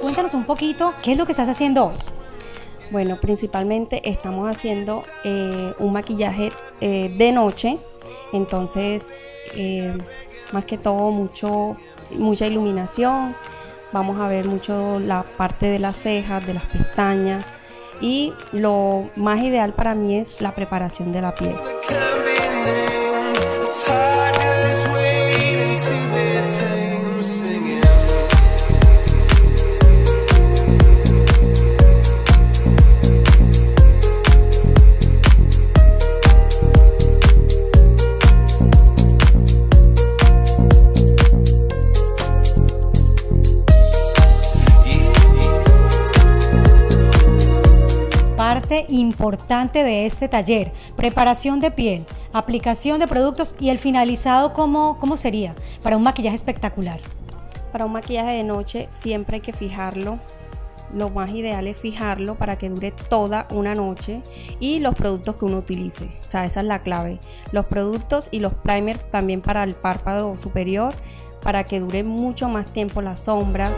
Cuéntanos un poquito, ¿qué es lo que estás haciendo hoy? Bueno, principalmente estamos haciendo eh, un maquillaje eh, de noche, entonces eh, más que todo mucho, mucha iluminación, vamos a ver mucho la parte de las cejas, de las pestañas y lo más ideal para mí es la preparación de la piel. Importante de este taller, preparación de piel, aplicación de productos y el finalizado, ¿cómo, cómo sería para un maquillaje espectacular? Para un maquillaje de noche siempre hay que fijarlo. Lo más ideal es fijarlo para que dure toda una noche y los productos que uno utilice. O sea, esa es la clave. Los productos y los primers también para el párpado superior para que dure mucho más tiempo la sombra.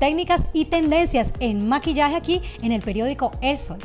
Técnicas y tendencias en maquillaje aquí en el periódico El Sol.